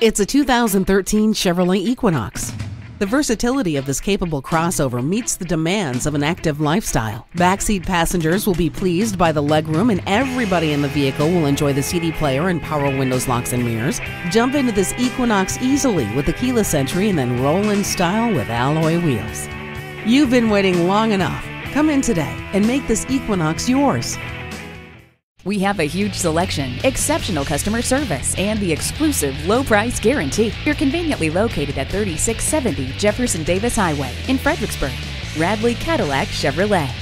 It's a 2013 Chevrolet Equinox. The versatility of this capable crossover meets the demands of an active lifestyle. Backseat passengers will be pleased by the legroom, and everybody in the vehicle will enjoy the CD player and power windows, locks, and mirrors. Jump into this Equinox easily with the keyless entry and then roll in style with alloy wheels. You've been waiting long enough. Come in today and make this Equinox yours. We have a huge selection, exceptional customer service, and the exclusive low price guarantee. You're conveniently located at 3670 Jefferson Davis Highway in Fredericksburg. Radley Cadillac Chevrolet.